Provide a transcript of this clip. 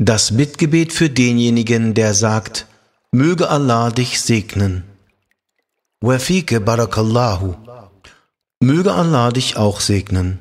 Das Bittgebet für denjenigen, der sagt, möge Allah dich segnen. Wafike barakallahu. Möge Allah dich auch segnen.